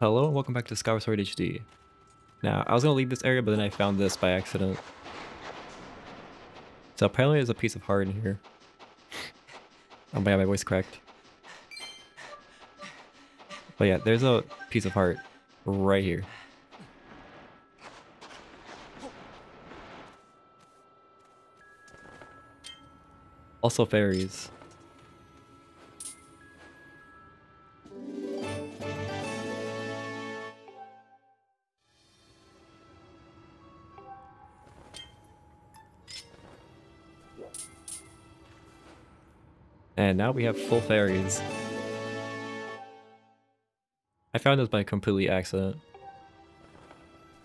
Hello and welcome back to Skyward Sword HD. Now, I was going to leave this area, but then I found this by accident. So apparently there's a piece of heart in here. Oh my god, my voice cracked. But yeah, there's a piece of heart right here. Also fairies. And now we have full fairies. I found this by completely accident.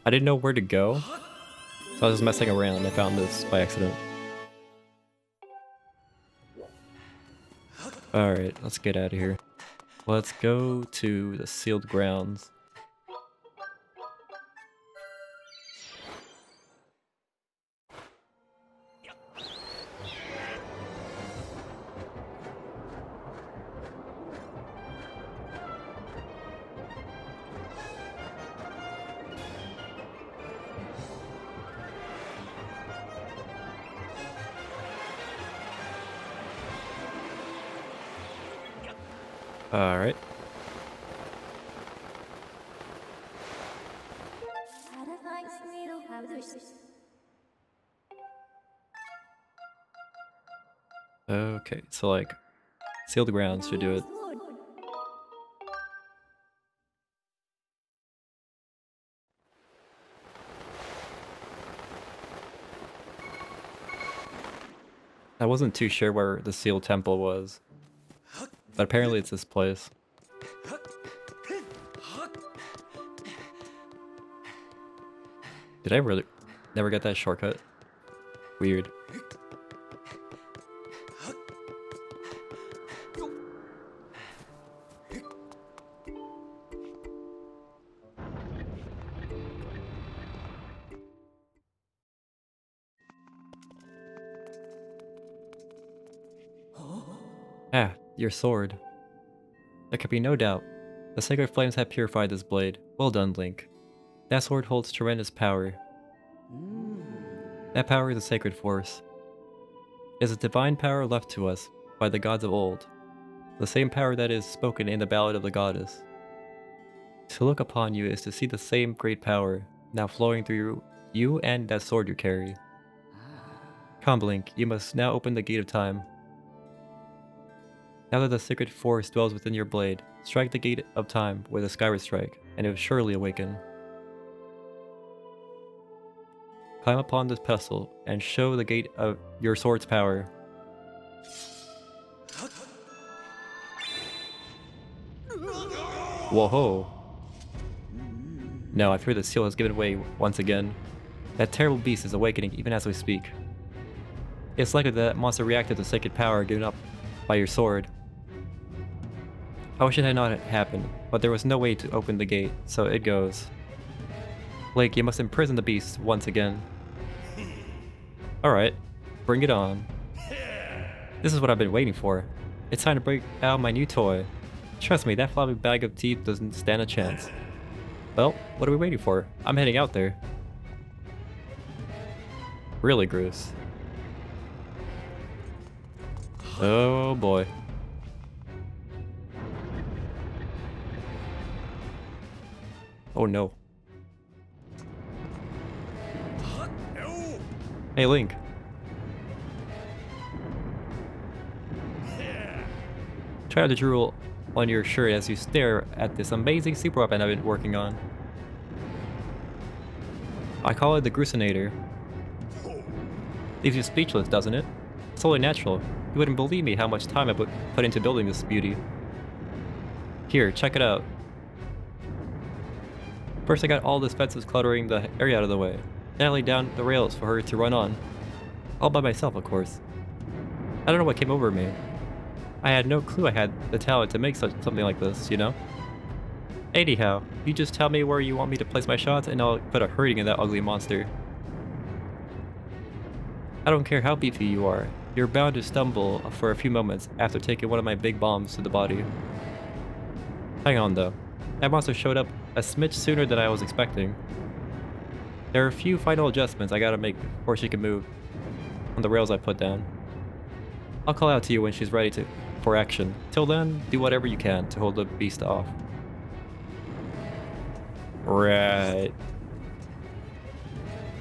I didn't know where to go, so I was just messing around and I found this by accident. Alright, let's get out of here. Let's go to the sealed grounds. Okay, so like, seal the grounds should do it. I wasn't too sure where the sealed temple was. But apparently it's this place. Did I really never get that shortcut? Weird. Ah, your sword. There can be no doubt. The sacred flames have purified this blade. Well done, Link. That sword holds tremendous power. Mm. That power is a sacred force. It is a divine power left to us by the gods of old. The same power that is spoken in the Ballad of the Goddess. To look upon you is to see the same great power now flowing through you and that sword you carry. Come, Link, you must now open the gate of time. Now that the sacred force dwells within your blade, strike the gate of time with a skyward strike, and it will surely awaken. Climb upon this pestle, and show the gate of your sword's power. Whoa! No, I fear the seal has given way once again. That terrible beast is awakening even as we speak. It's likely that monster reacted to the sacred power given up by your sword. I wish it had not happened, but there was no way to open the gate, so it goes. Link, you must imprison the beast once again. Alright, bring it on. This is what I've been waiting for. It's time to break out my new toy. Trust me, that floppy bag of teeth doesn't stand a chance. Well, what are we waiting for? I'm heading out there. Really, Groose. Oh boy. Oh no. Hey Link. Try to drool on your shirt as you stare at this amazing super weapon I've been working on. I call it the Groosenator. Leaves you speechless, doesn't it? It's only natural. You wouldn't believe me how much time I put, put into building this beauty. Here, check it out. First I got all the fences cluttering the area out of the way. Laid down the rails for her to run on. All by myself, of course. I don't know what came over me. I had no clue I had the talent to make such something like this, you know? Anyhow, you just tell me where you want me to place my shots and I'll put a hurting in that ugly monster. I don't care how beefy you are, you're bound to stumble for a few moments after taking one of my big bombs to the body. Hang on though. That monster showed up a smidge sooner than I was expecting. There are a few final adjustments I gotta make before she can move on the rails I put down. I'll call out to you when she's ready to for action. Till then, do whatever you can to hold the beast off. Right.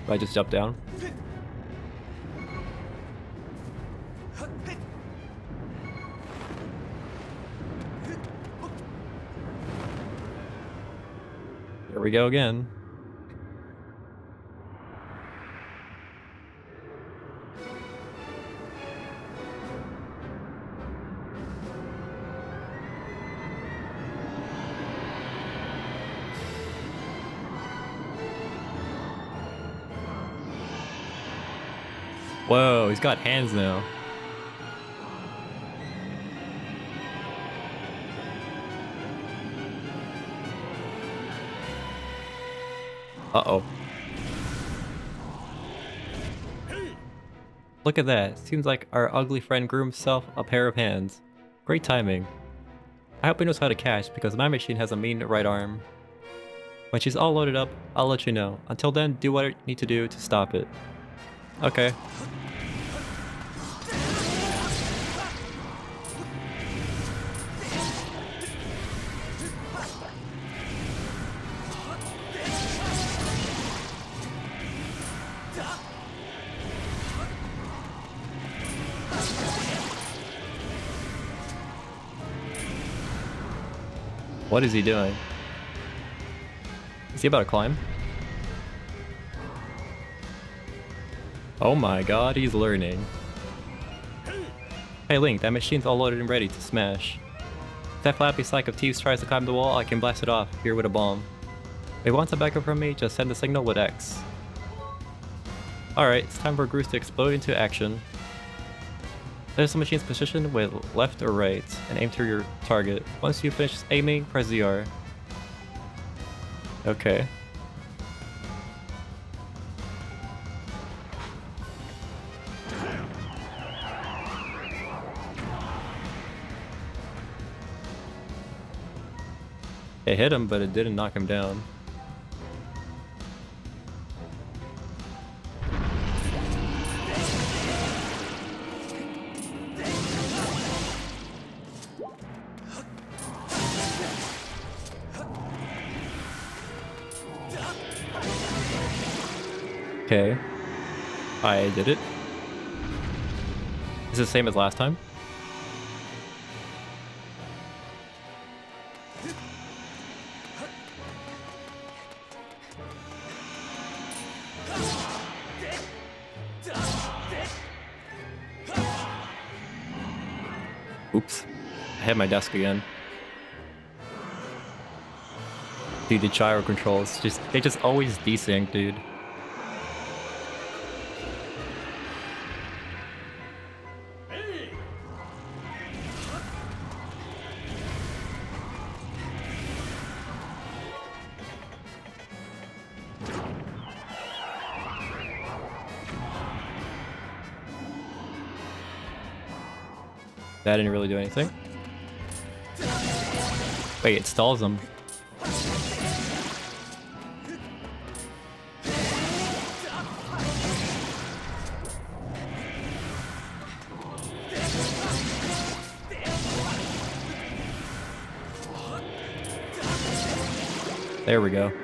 I just jump down? Here we go again. Whoa, he's got hands now. Uh-oh. Look at that. Seems like our ugly friend grew himself a pair of hands. Great timing. I hope he knows how to cash because my machine has a mean right arm. When she's all loaded up, I'll let you know. Until then, do what I need to do to stop it. Okay. What is he doing? Is he about to climb? Oh my god, he's learning. Hey Link, that machine's all loaded and ready to smash. If that flappy sack of thieves tries to climb the wall, I can blast it off, here with a bomb. If he wants a backup from me, just send the signal with X. Alright, it's time for Groose to explode into action. There's the machine's position with left or right, and aim to your target. Once you finish aiming, press ZR. Okay. It hit him, but it didn't knock him down. I did it. Is it the same as last time? Oops. I hit my desk again. Dude, the gyro controls, just they just always desync, dude. That didn't really do anything. Wait, it stalls them. There we go.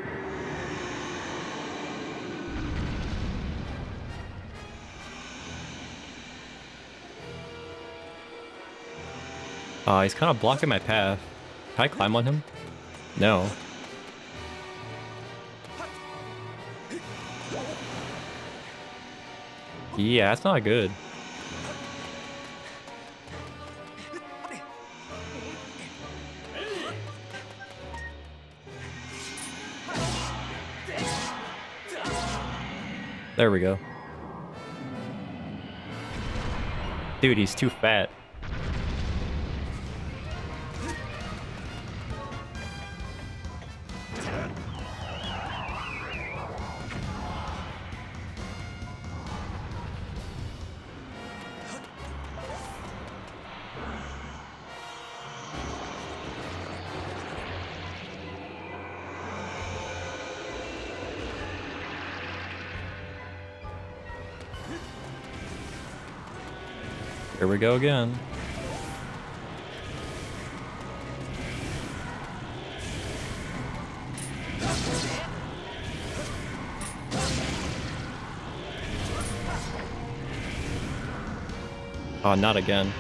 Uh, he's kind of blocking my path. Can I climb on him? No. Yeah, that's not good. There we go. Dude, he's too fat. Go again. Oh, not again.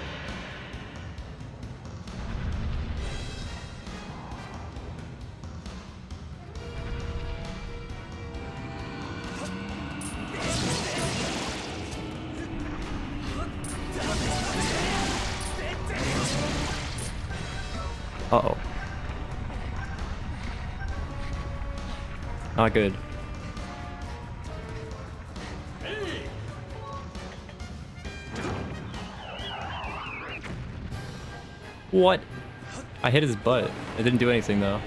Not good. What? I hit his butt. It didn't do anything though.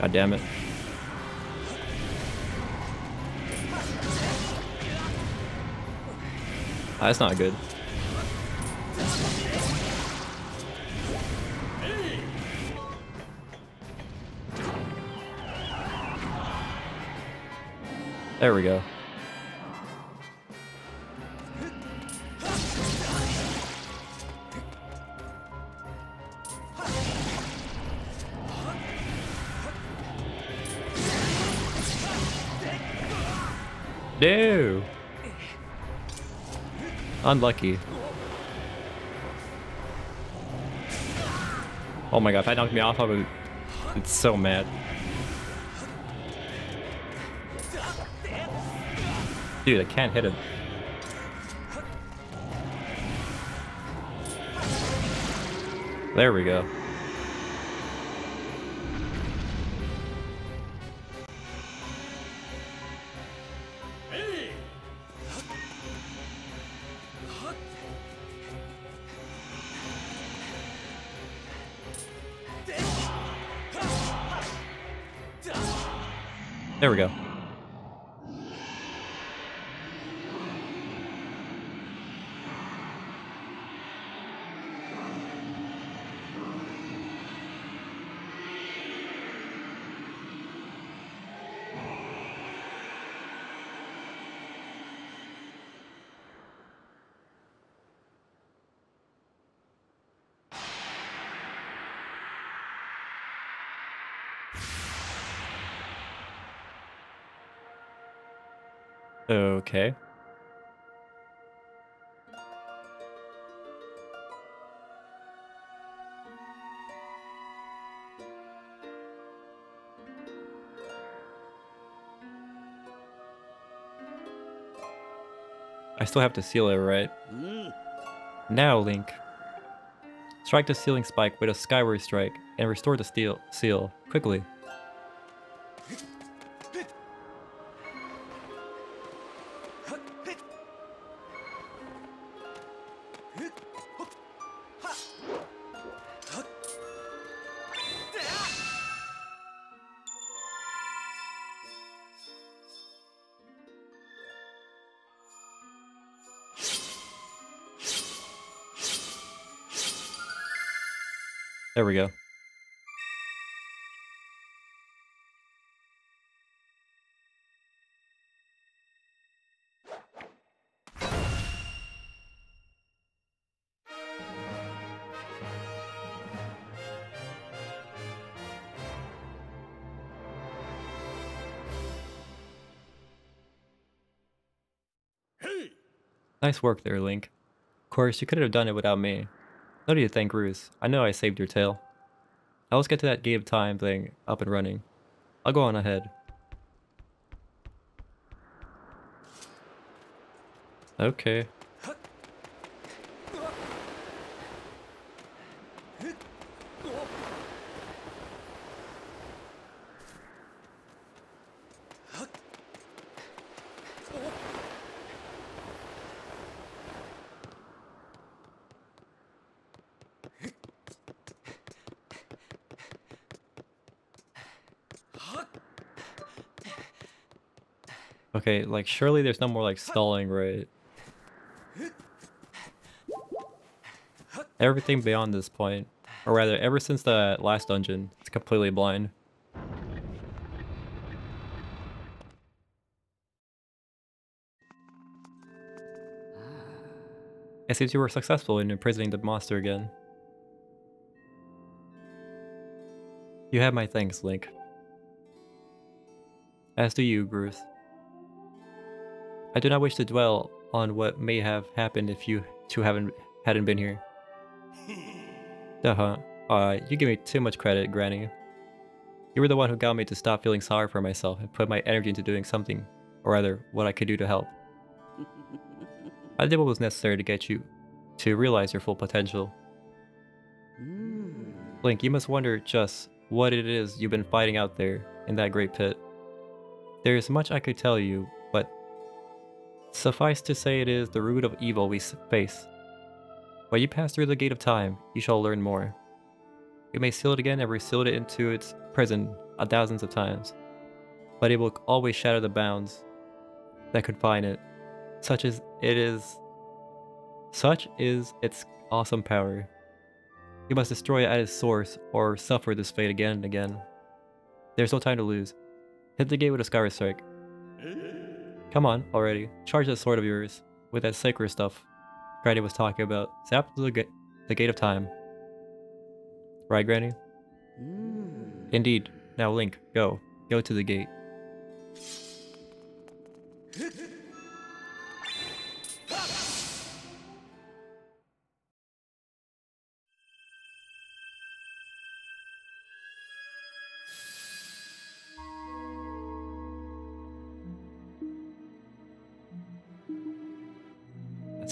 God damn it. That's not good. There we go. Unlucky. Oh my god, if that knocked me off, I would... It's so mad. Dude, I can't hit him. There we go. Okay. I still have to seal it, right? Mm. Now, Link. Strike the sealing spike with a skyward strike and restore the steel seal quickly. Nice work there, Link. Of course, you couldn't have done it without me. No need to thank Groose. I know I saved your tail. Now let's get to that gate of time thing up and running. I'll go on ahead. Okay. Okay, like surely there's no more like stalling, right? Everything beyond this point, or rather ever since the last dungeon, it's completely blind. It seems you were successful in imprisoning the monster again. You have my thanks, Link. As do you, Groose. I do not wish to dwell on what may have happened if you two haven't hadn't been here. Uh-huh. Uh, you give me too much credit, Granny. You were the one who got me to stop feeling sorry for myself and put my energy into doing something, or rather, what I could do to help. I did what was necessary to get you to realize your full potential. Link, you must wonder just what it is you've been fighting out there in that great pit. There is much I could tell you, suffice to say it is the root of evil we face. When you pass through the gate of time, you shall learn more. You may seal it again and reseal it into its prison a thousands of times, but it will always shatter the bounds that confine it, such as it is such is its awesome power. You must destroy it at its source, or suffer this fate again and again. There's no time to lose. Hit the gate with a Skyward Strike. Come on, already. Charge that sword of yours, with that sacred stuff Granny was talking about. Zap the, ga the gate of time. Right, Granny? Mm. Indeed. Now, Link, go. Go to the gate.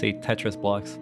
say Tetris blocks.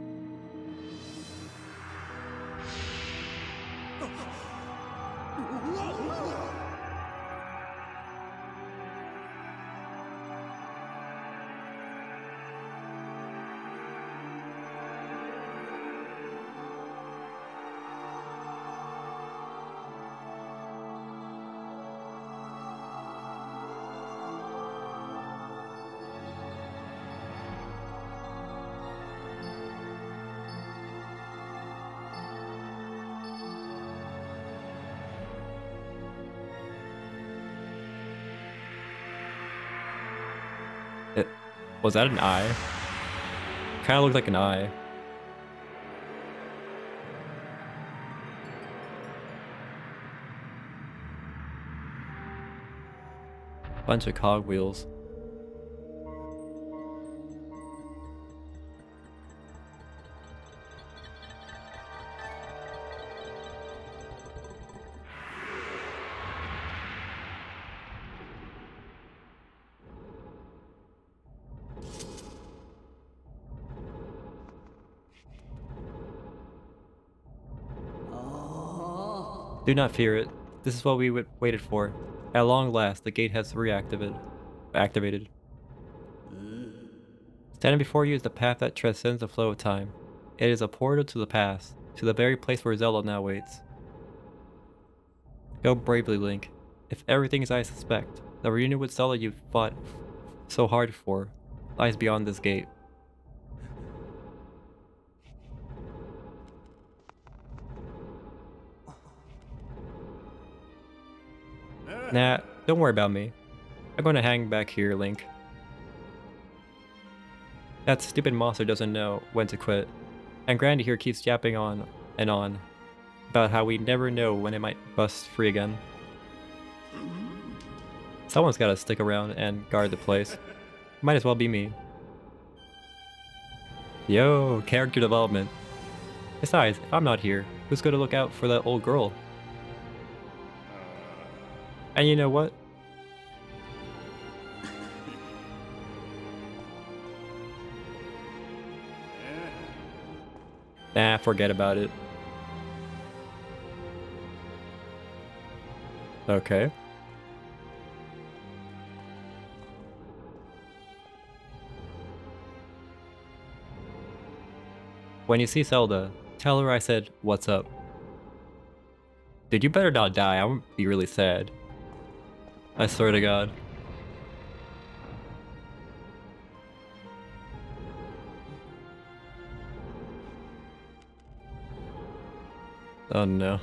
Was that an eye? Kind of looked like an eye. Bunch of cogwheels. Do not fear it. This is what we waited for. At long last, the gate has reactivated. Activated. Standing before you is the path that transcends the flow of time. It is a portal to the past, to the very place where Zelda now waits. Go bravely, Link. If everything is as I suspect, the reunion with Zelda you've fought so hard for lies beyond this gate. Nah, don't worry about me. I'm gonna hang back here, Link. That stupid monster doesn't know when to quit. And Granny here keeps yapping on and on about how we never know when it might bust free again. Someone's gotta stick around and guard the place. Might as well be me. Yo, character development. Besides, if I'm not here, who's gonna look out for that old girl? And you know what? Nah, forget about it. Okay. When you see Zelda, tell her I said, what's up. Dude, you better not die, I'm gonna be really sad. I swear to God. Oh no.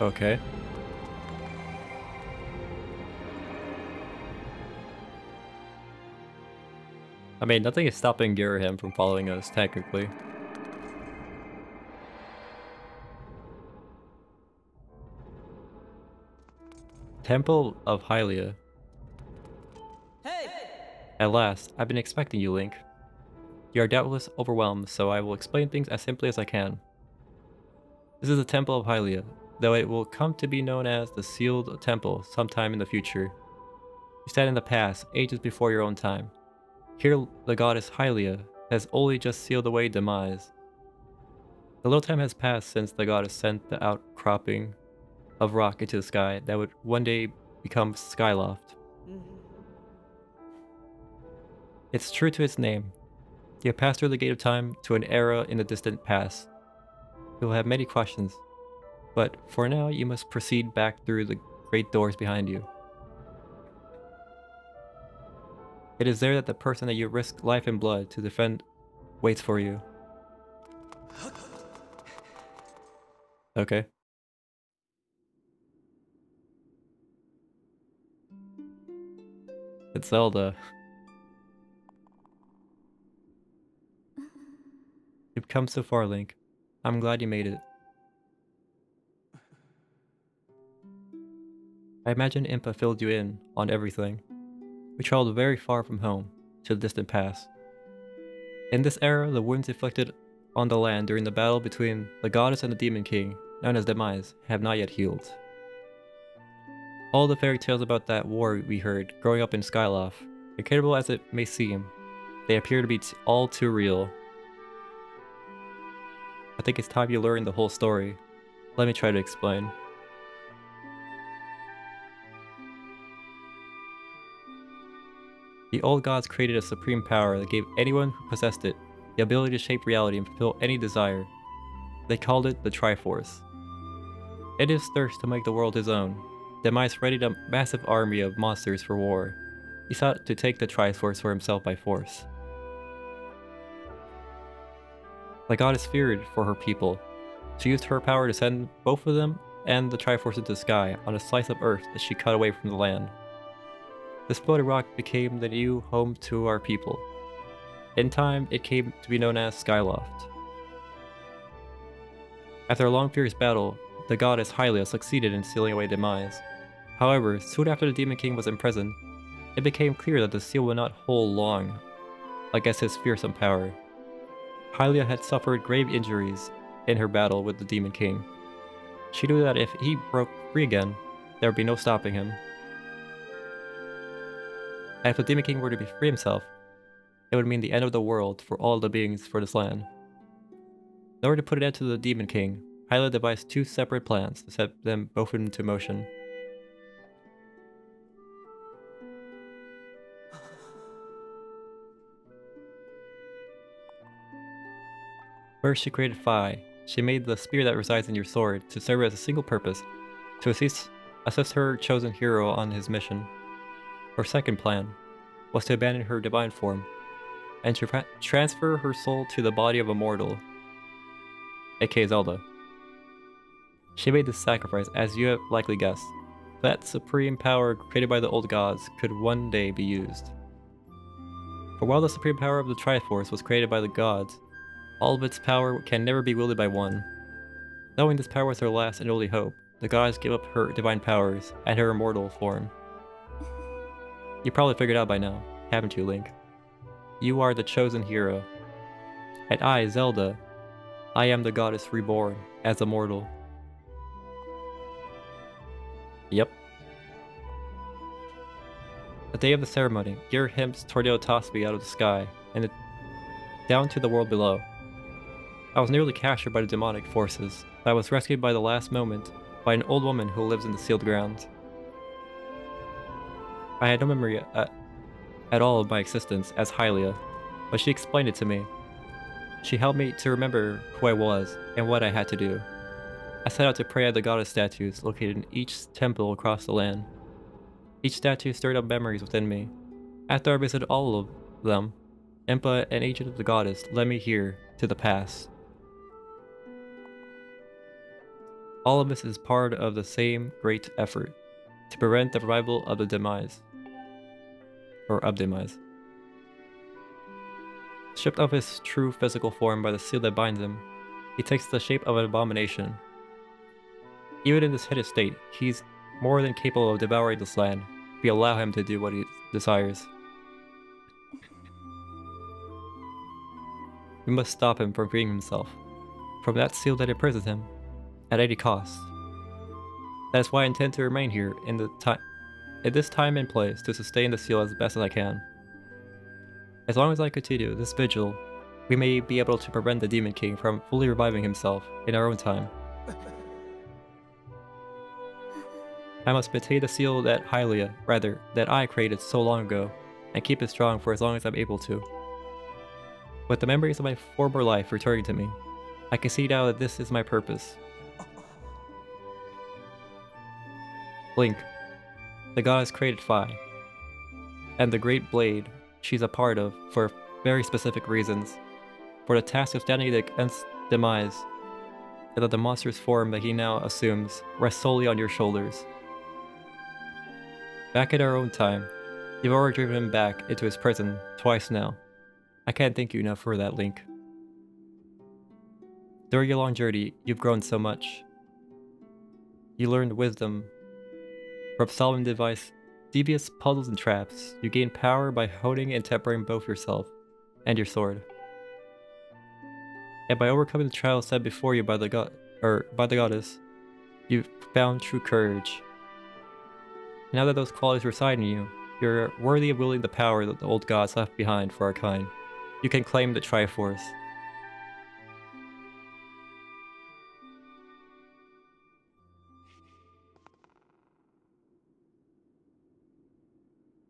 Okay. I mean, nothing is stopping Girahim from following us, technically. Temple of Hylia. Hey! At last, I've been expecting you, Link. You are doubtless overwhelmed, so I will explain things as simply as I can. This is the Temple of Hylia, though it will come to be known as the Sealed Temple sometime in the future. You stand in the past, ages before your own time. Here, the goddess Hylia has only just sealed away demise. A little time has passed since the goddess sent the outcropping of rock into the sky that would one day become Skyloft. Mm-hmm. It's true to its name. You have passed through the gate of time to an era in the distant past. You will have many questions, but for now you must proceed back through the great doors behind you. It is there that the person that you risk life and blood to defend waits for you. Okay. It's Zelda. You've come so far, Link. I'm glad you made it. I imagine Impa filled you in on everything. We traveled very far from home, to the distant past. In this era, the wounds inflicted on the land during the battle between the goddess and the demon king, known as Demise, have not yet healed. All the fairy tales about that war we heard growing up in Skyloft, incredible as it may seem, they appear to be all too real. I think it's time you learn the whole story. Let me try to explain. The old gods created a supreme power that gave anyone who possessed it the ability to shape reality and fulfill any desire. They called it the Triforce. In his thirst to make the world his own, Demise readied a massive army of monsters for war. He sought to take the Triforce for himself by force. The goddess feared for her people. She used her power to send both of them and the Triforce into the sky on a slice of earth that she cut away from the land. This floating rock became the new home to our people. In time, it came to be known as Skyloft. After a long fierce battle, the goddess Hylia succeeded in sealing away Demise. However, soon after the Demon King was imprisoned, it became clear that the seal would not hold long against his fearsome power. Hylia had suffered grave injuries in her battle with the Demon King. She knew that if he broke free again, there would be no stopping him. And if the Demon King were to be free himself, it would mean the end of the world for all the beings for this land. In order to put an end to the Demon King, Hylia devised two separate plans to set them both into motion. First, she created Fi. She made the spear that resides in your sword to serve as a single purpose, to assist, assist her chosen hero on his mission. Her second plan was to abandon her divine form and to tra transfer her soul to the body of a mortal, aka Zelda. She made this sacrifice, as you have likely guessed, that supreme power created by the old gods could one day be used. For while the supreme power of the Triforce was created by the gods, all of its power can never be wielded by one. Knowing this power was her last and only hope, the gods gave up her divine powers and her immortal form. You probably figured out by now, haven't you, Link? You are the chosen hero. And I, Zelda, I am the goddess reborn as a mortal. Yep. The day of the ceremony, Girahim's tornado tossed me out of the sky and it, down to the world below. I was nearly captured by the demonic forces, but I was rescued by the last moment by an old woman who lives in the sealed grounds. I had no memory at, at all of my existence as Hylia, but she explained it to me. She helped me to remember who I was and what I had to do. I set out to pray at the goddess statues located in each temple across the land. Each statue stirred up memories within me. After I visited all of them, Impa, an agent of the goddess, led me here to the past. All of this is part of the same great effort to prevent the revival of the demise. Or of demise. Stripped of his true physical form by the seal that binds him, he takes the shape of an abomination. Even in this hidden state, he's more than capable of devouring this land if we allow him to do what he desires. We must stop him from freeing himself from that seal that imprisons him at any cost. That is why I intend to remain here in the time at this time and place to sustain the seal as best as I can. As long as I continue this vigil, we may be able to prevent the Demon King from fully reviving himself in our own time. I must maintain the seal that Hylia, rather, that I created so long ago, and keep it strong for as long as I'm able to. With the memories of my former life returning to me, I can see now that this is my purpose. Link, the goddess created Fi, and the Great Blade she's a part of for very specific reasons. For the task of standing against Demise, and that the monstrous form that he now assumes rests solely on your shoulders. Back in our own time, you've already driven him back into his prison twice now. I can't thank you enough for that, Link. During your long journey, you've grown so much. You learned wisdom from solving device devious puzzles and traps. You gain power by honing and tempering both yourself and your sword. And by overcoming the trials set before you by the god or by the goddess, you've found true courage. Now that those qualities reside in you, you're worthy of wielding the power that the old gods left behind for our kind. You can claim the Triforce.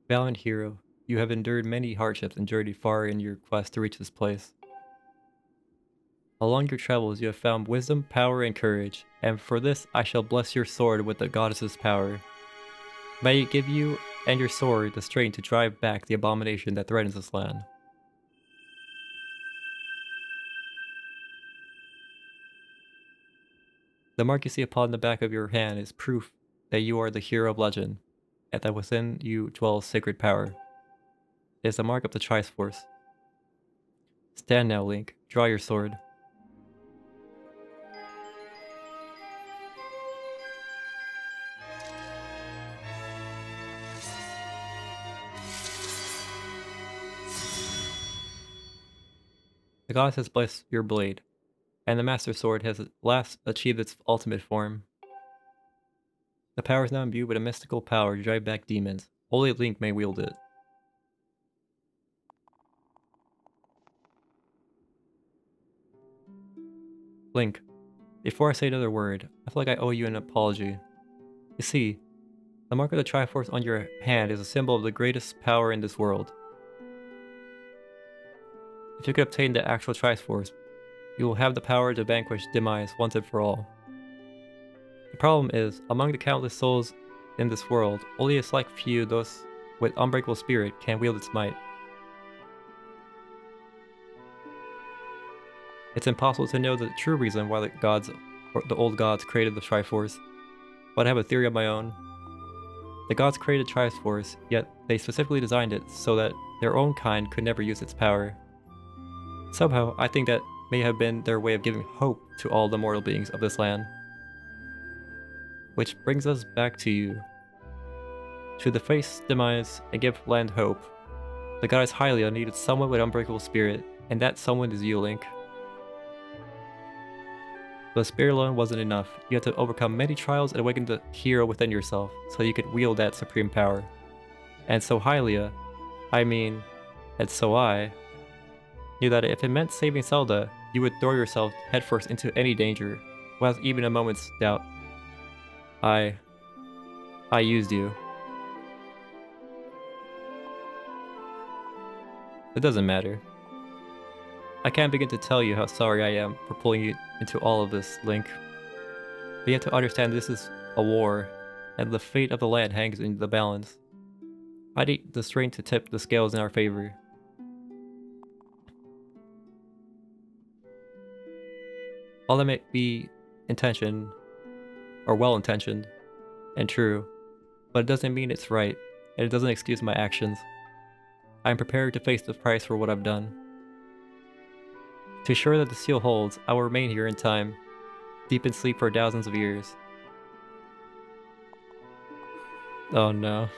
Valiant hero, you have endured many hardships and journeyed far in your quest to reach this place. Along your travels you have found wisdom, power, and courage, and for this I shall bless your sword with the goddess's power. May it give you and your sword the strength to drive back the abomination that threatens this land. The mark you see upon the back of your hand is proof that you are the hero of legend, and that within you dwells sacred power. It is the mark of the Triforce. Stand now, Link. Draw your sword. The goddess has blessed your blade, and the Master Sword has at last achieved its ultimate form. The power is now imbued with a mystical power to drive back demons. Only Link may wield it. Link, before I say another word, I feel like I owe you an apology. You see, the mark of the Triforce on your hand is a symbol of the greatest power in this world. If you could obtain the actual Triforce, you will have the power to vanquish Demise once and for all. The problem is, among the countless souls in this world, only a select few, those with unbreakable spirit, can wield its might. It's impossible to know the true reason why the gods, or the old gods, created the Triforce, but I have a theory of my own. The gods created Triforce, yet they specifically designed it so that their own kind could never use its power. Somehow, I think that may have been their way of giving hope to all the mortal beings of this land. Which brings us back to you. To the face demise and give land hope, the goddess Hylia needed someone with unbreakable spirit, and that someone is you, Link. But spirit alone wasn't enough. You had to overcome many trials and awaken the hero within yourself, so you could wield that supreme power. And so Hylia, I mean, and so I, knew that if it meant saving Zelda, you would throw yourself headfirst into any danger, without even a moment's doubt. I... I used you. It doesn't matter. I can't begin to tell you how sorry I am for pulling you into all of this, Link. But you have to understand this is a war, and the fate of the land hangs in the balance. I need the strength to tip the scales in our favor. All that may be intention or well-intentioned, and true, but it doesn't mean it's right, and it doesn't excuse my actions. I am prepared to face the price for what I've done. To ensure that the seal holds, I will remain here in time, deep in sleep for thousands of years. Oh no.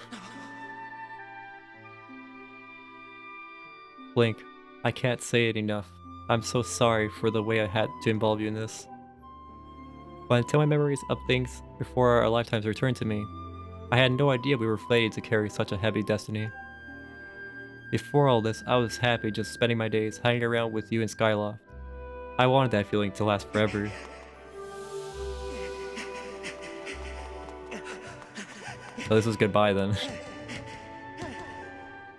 Link, I can't say it enough. I'm so sorry for the way I had to involve you in this. But until my memories of things before our lifetimes returned to me, I had no idea we were fated to carry such a heavy destiny. Before all this, I was happy just spending my days hanging around with you in Skyloft. I wanted that feeling to last forever. So this was goodbye then.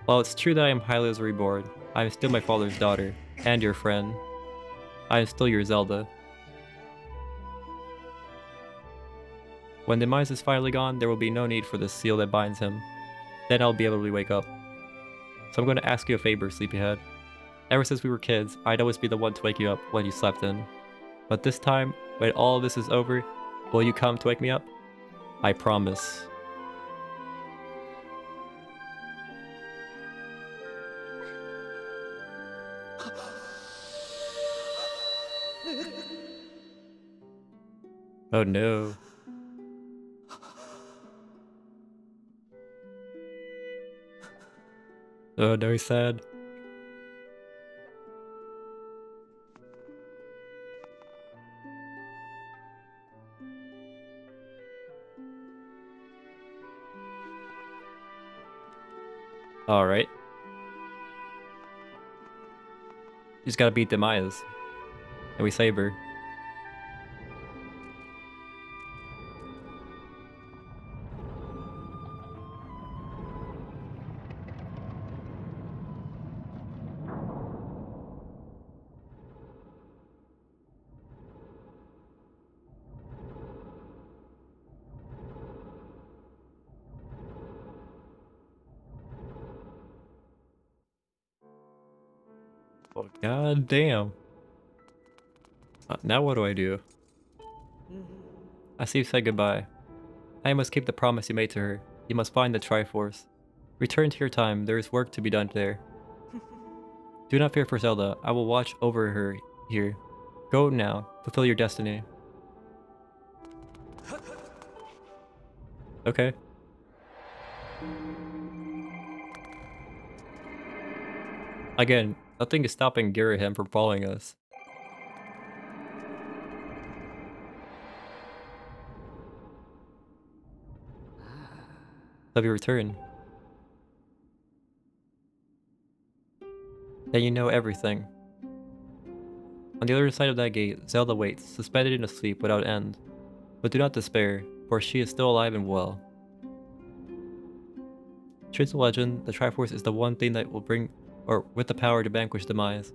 While it's true that I am Hylia's reborn, I am still my father's daughter, and your friend. I am still your Zelda. When the Demise is finally gone, there will be no need for the seal that binds him. Then I'll be able to wake up. So I'm going to ask you a favor, Sleepyhead. Ever since we were kids, I'd always be the one to wake you up when you slept in. But this time, when all this is over, will you come to wake me up? I promise. Oh no. Oh no, he's sad. Alright. Just gotta beat Demise. And we save her. Damn. Uh, now what do I do? I see you said goodbye. I must keep the promise you made to her. You must find the Triforce. Return to your time, there is work to be done there. do not fear for Zelda, I will watch over her here. Go now, fulfill your destiny. Okay. Again, nothing is stopping Ghirahim from following us. Have you returned? Then you know everything. On the other side of that gate, Zelda waits, suspended in a sleep without end. But do not despair, for she is still alive and well. True to legend, the Triforce is the one thing that will bring, or with the power to vanquish Demise.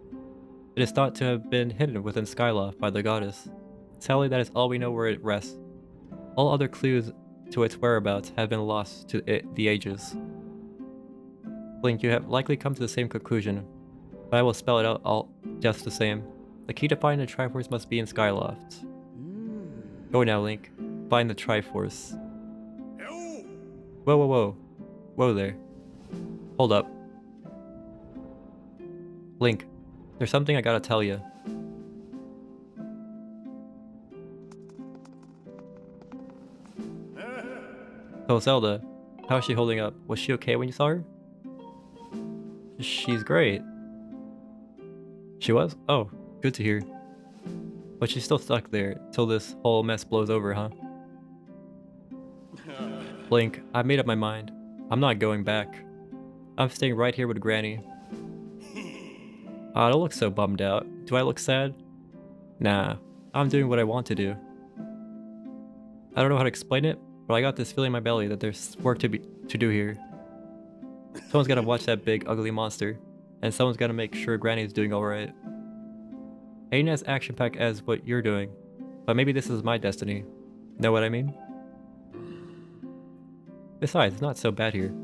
It is thought to have been hidden within Skyloft by the goddess. Sadly, that is all we know where it rests. All other clues to its whereabouts have been lost to it, the ages. Link, you have likely come to the same conclusion, but I will spell it out all just the same. The key to find the Triforce must be in Skyloft. Go now, Link. Find the Triforce. Whoa, whoa, whoa. Whoa there. Hold up. Link, there's something I gotta tell you. So Zelda, how is she holding up? Was she okay when you saw her? She's great. She was? Oh, good to hear. But she's still stuck there till this whole mess blows over, huh? Link, I've made up my mind. I'm not going back. I'm staying right here with Granny. I don't look so bummed out. Do I look sad? Nah, I'm doing what I want to do. I don't know how to explain it, but I got this feeling in my belly that there's work to be to do here. Someone's gotta watch that big ugly monster, and someone's gotta make sure Granny's doing alright. Ain't as action-packed as what you're doing, but maybe this is my destiny. Know what I mean? Besides, it's not so bad here.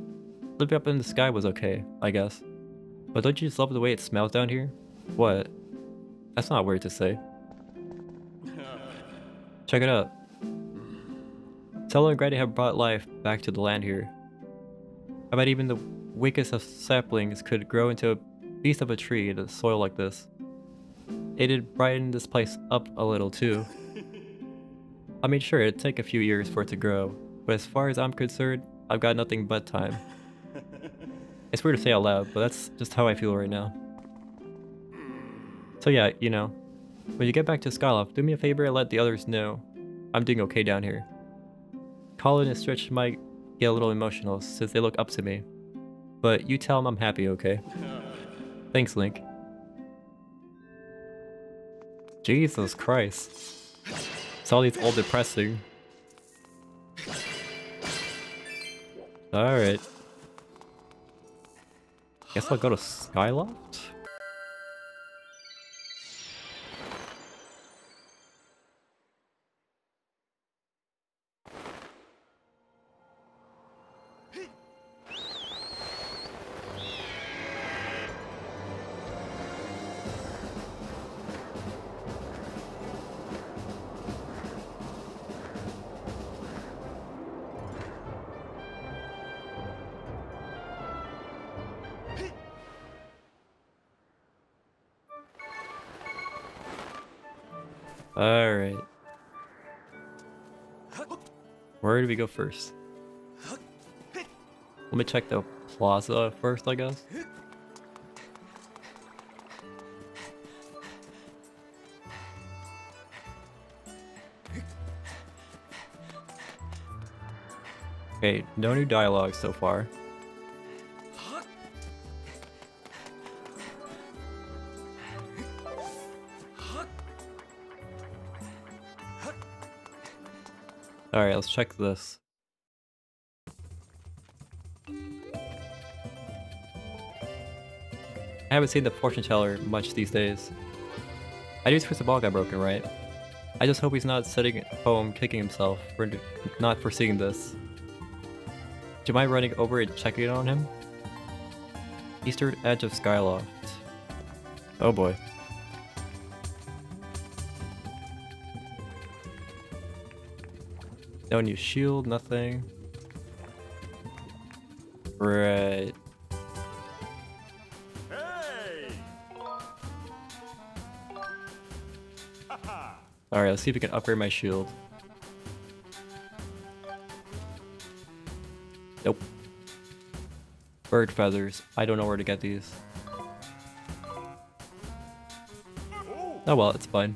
Living up in the sky was okay, I guess. But don't you just love the way it smells down here? What? That's not weird to say. Check it out. Tella and Granny have brought life back to the land here. I bet even the weakest of saplings could grow into a beast of a tree in a soil like this. It did brighten this place up a little too. I mean sure, it'd take a few years for it to grow, but as far as I'm concerned, I've got nothing but time. It's weird to say out loud, but that's just how I feel right now. So yeah, you know, when you get back to Skyloft, do me a favor and let the others know I'm doing okay down here. Cawlin and Stretch might get a little emotional since they look up to me, but you tell them I'm happy, okay? Thanks, Link. Jesus Christ. It's all depressing. Alright. Guess I'll go to Skyloft? First? Let me check the plaza first, I guess. Okay, no new dialogue so far. Alright, let's check this. I haven't seen the fortune teller much these days. I knew the Ball got broken, right? I just hope he's not sitting at home kicking himself for not foreseeing this. Do you mind running over and checking on him? Eastern edge of Skyloft. Oh boy. No new shield, nothing. Right. Alright, let's see if we can upgrade my shield. Nope. Bird feathers. I don't know where to get these. Oh well, it's fine.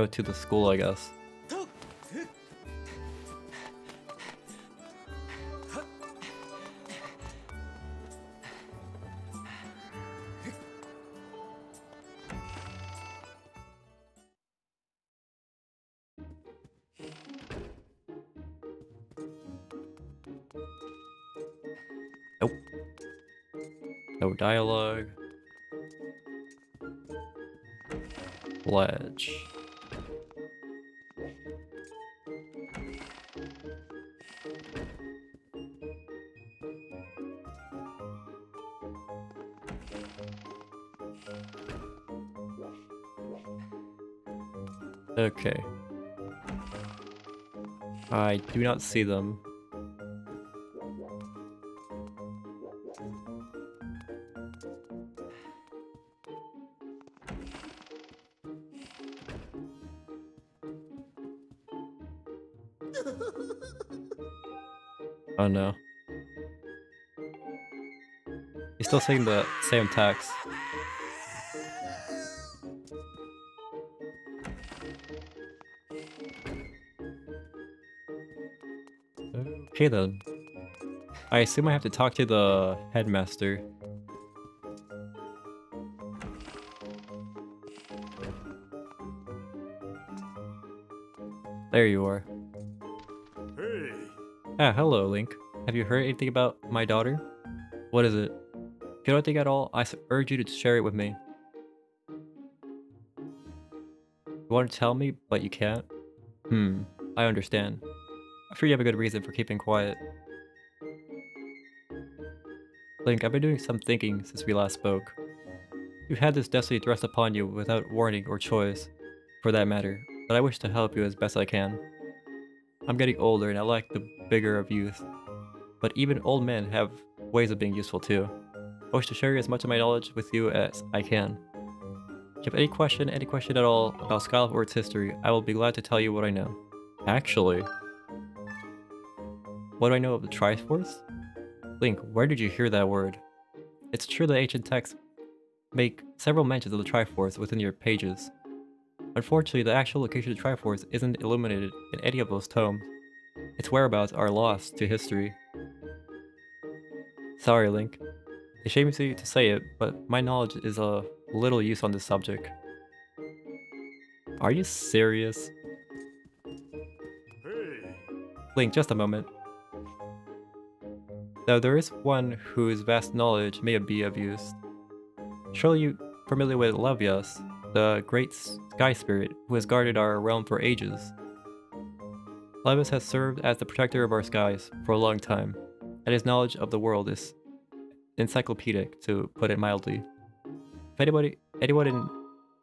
Go to the school, I guess. Nope. No dialogue. Ledge. Okay. I do not see them. Oh no. He's still saying the same text. Okay then. I assume I have to talk to the headmaster. There you are. Hey. Ah, hello, Link. Have you heard anything about my daughter? What is it? If you don't think at all, I urge you to share it with me. You want to tell me, but you can't? Hmm, I understand. I'm sure you have a good reason for keeping quiet. Link, I've been doing some thinking since we last spoke. You've had this destiny thrust upon you without warning or choice, for that matter, but I wish to help you as best I can. I'm getting older and I like the vigor of youth, but even old men have ways of being useful too. I wish to share as much of my knowledge with you as I can. If you have any question, any question at all about Skyloft or its history, I will be glad to tell you what I know. Actually, what do I know of the Triforce? Link, where did you hear that word? It's true that ancient texts make several mentions of the Triforce within your pages. Unfortunately, the actual location of the Triforce isn't illuminated in any of those tomes. Its whereabouts are lost to history. Sorry, Link. It shames me to say it, but my knowledge is of little use on this subject. Are you serious? Hey. Link, just a moment. Though there is one whose vast knowledge may be of use. Surely you familiar with Levias, the great sky spirit who has guarded our realm for ages. Levias has served as the protector of our skies for a long time, and his knowledge of the world is encyclopedic, to put it mildly. If anybody, anyone in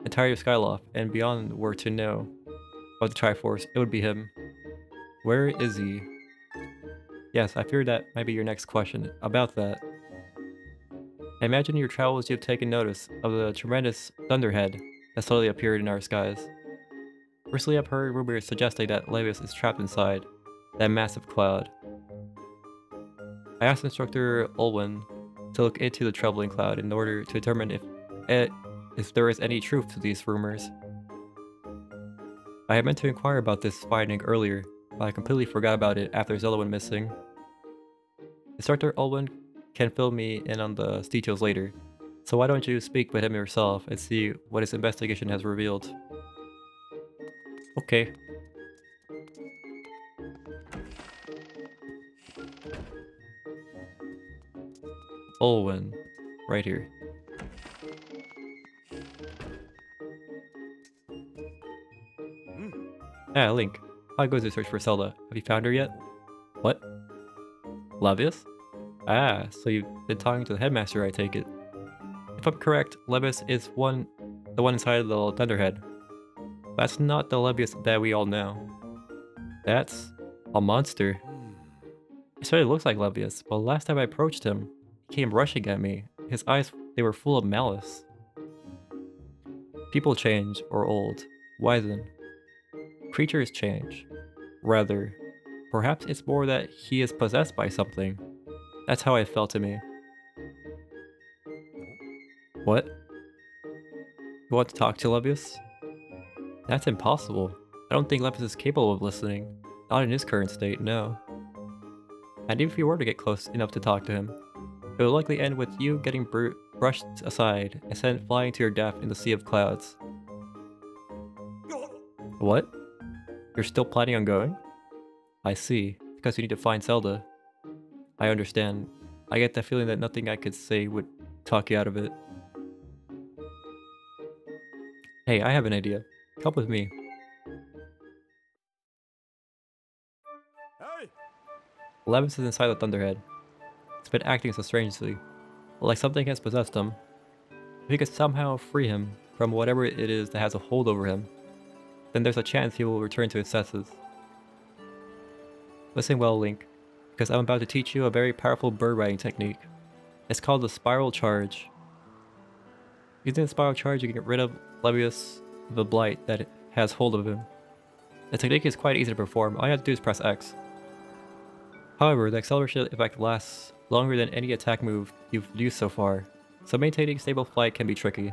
entire Skyloft and beyond were to know of the Triforce, it would be him. Where is he? Yes, I fear that might be your next question. About that. I imagine your travels you've taken notice of the tremendous thunderhead that suddenly appeared in our skies. Recently I've heard rumors suggesting that Levias is trapped inside that massive cloud. I asked instructor Owlan to look into the troubling cloud in order to determine if it, if there is any truth to these rumors. I had meant to inquire about this finding earlier, but I completely forgot about it after Zelda went missing. Instructor Owlan can fill me in on the details later, so why don't you speak with him yourself and see what his investigation has revealed. Okay. Owlan, right here. Hmm. Ah, Link. I'll go to search for Zelda. Have you found her yet? What? Levias? Ah, so you've been talking to the headmaster, I take it. If I'm correct, Levias is one, the one inside the little Thunderhead. That's not the Levias that we all know. That's a monster. Hmm. It certainly looks like Levias, but last time I approached him, he came rushing at me. His eyes, they were full of malice. People change, or old, wisen. Creatures change. Rather, perhaps it's more that he is possessed by something. That's how I felt to me. What? You want to talk to Levias? That's impossible. I don't think Levias is capable of listening. Not in his current state, no. And even if you were to get close enough to talk to him, it would likely end with you getting br brushed aside and sent flying to your death in the sea of clouds. What? You're still planning on going? I see. Because you need to find Zelda. I understand. I get the feeling that nothing I could say would talk you out of it. Hey, I have an idea. Come with me. Hey. Levias is inside the Thunderhead. He's been acting so strangely, like something has possessed him. If we could somehow free him from whatever it is that has a hold over him, then there's a chance he will return to his senses. Listen well, Link, because I'm about to teach you a very powerful bird riding technique. It's called the Spiral Charge. Using the Spiral Charge, you can get rid of Levias, the blight that has hold of him. The technique is quite easy to perform, all you have to do is press X. However, the acceleration effect lasts longer than any attack move you've used so far, so maintaining stable flight can be tricky.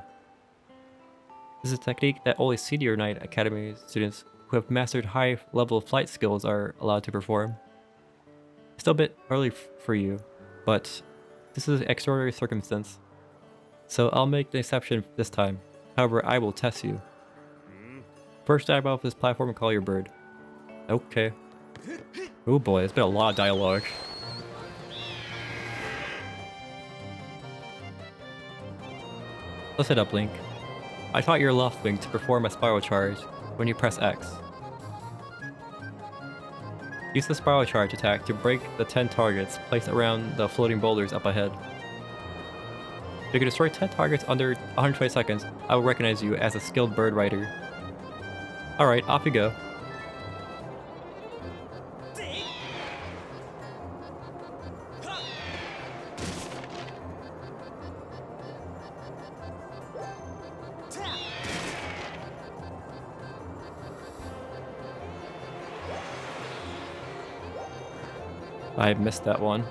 This is a technique that only Senior Knight Academy students who have mastered high level flight skills are allowed to perform. Still a bit early for you, but this is an extraordinary circumstance. So I'll make the exception this time. However, I will test you. First dive off this platform and call your bird. Okay. Oh boy, it's been a lot of dialogue. Listen up, Link. I taught your Loftwing to perform a spiral charge when you press X. Use the spiral charge attack to break the 10 targets placed around the floating boulders up ahead. If you can destroy 10 targets under 120 seconds, I will recognize you as a skilled bird rider. Alright, off you go. I missed that one.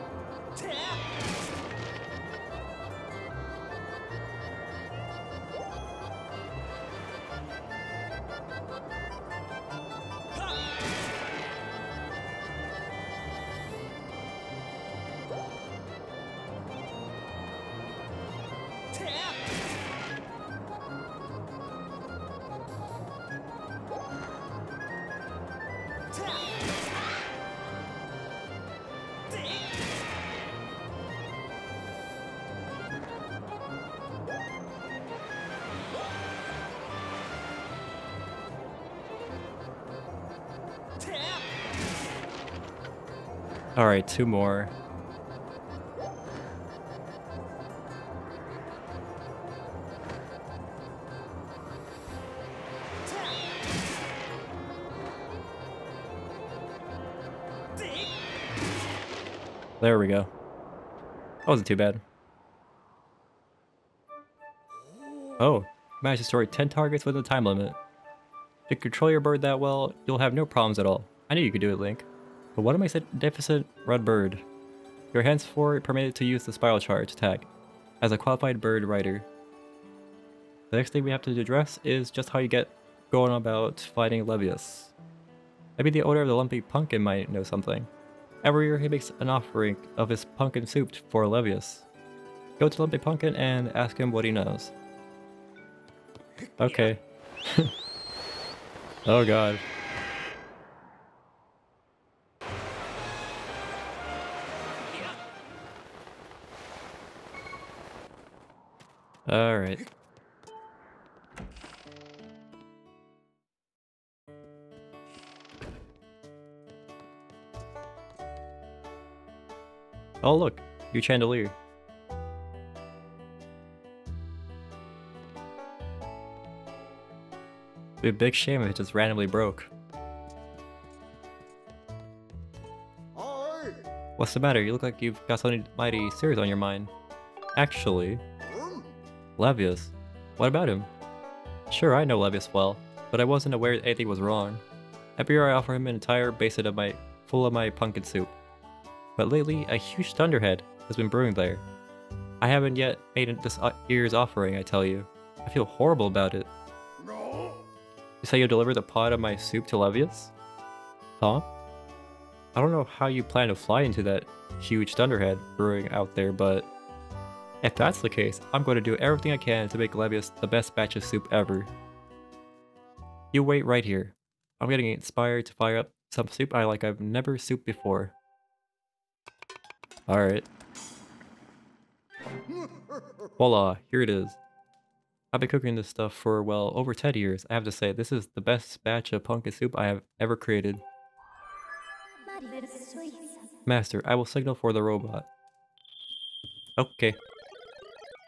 Alright, two more. There we go. That wasn't too bad. Oh, managed to destroy 10 targets within the time limit. If you control your bird that well, you'll have no problems at all. I knew you could do it, Link. But what am I deficit red bird? You're henceforth permitted to use the spiral charge attack as a qualified bird rider. The next thing we have to address is just how you get going about fighting Levias. Maybe the owner of the lumpy pumpkin might know something. Every year he makes an offering of his pumpkin soup for Levias. Go to Lumpy Pumpkin and ask him what he knows. Okay. oh god. Alright. Oh look, new chandelier. Be a big shame if it just randomly broke. What's the matter? You look like you've got something mighty serious on your mind. Actually, Levias. What about him? Sure, I know Levias well, but I wasn't aware anything was wrong. Every year I offer him an entire basin of my full of my pumpkin soup. But lately, a huge thunderhead has been brewing there. I haven't yet made this year's offering, I tell you. I feel horrible about it. No. You say you'll deliver the pot of my soup to Levias? Huh? I don't know how you plan to fly into that huge thunderhead brewing out there, but if that's the case, I'm going to do everything I can to make Levias the best batch of soup ever. You wait right here. I'm getting inspired to fire up some soup I like I've never souped before. Alright. Voila, here it is. I've been cooking this stuff for, well, over 10 years. I have to say, this is the best batch of pumpkin soup I have ever created. Master, I will signal for the robot. Okay.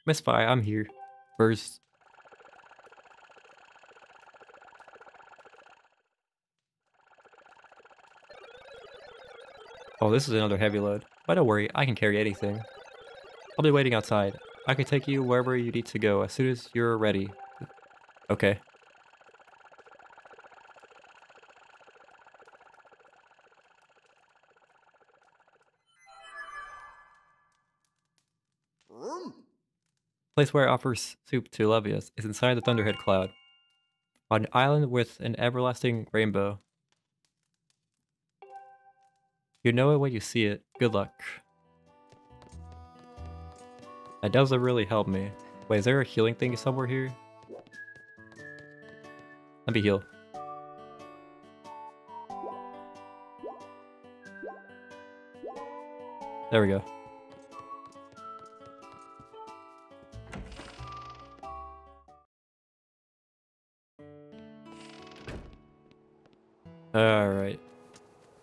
Miss Fi, I'm here. First. Oh, this is another heavy load. But don't worry, I can carry anything. I'll be waiting outside. I can take you wherever you need to go as soon as you're ready. Okay. place where it offers soup to Levias is inside the Thunderhead Cloud, on an island with an everlasting rainbow. You know it when you see it. Good luck. That doesn't really help me. Wait, is there a healing thing somewhere here? Let me heal. There we go.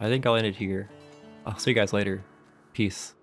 I think I'll end it here. I'll see you guys later. Peace.